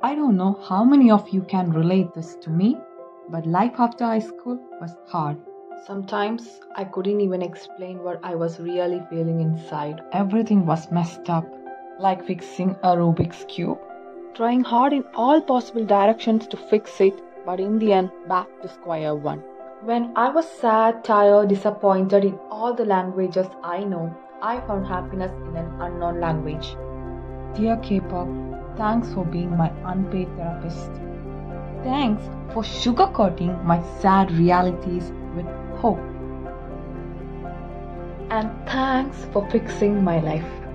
I don't know how many of you can relate this to me, but life after high school was hard. Sometimes I couldn't even explain what I was really feeling inside. Everything was messed up, like fixing a Rubik's Cube. Trying hard in all possible directions to fix it, but in the end, back to square one. When I was sad, tired, disappointed in all the languages I know, I found happiness in an unknown language. Dear K-pop, thanks for being my unpaid therapist. Thanks for sugarcoating my sad realities with hope. And thanks for fixing my life.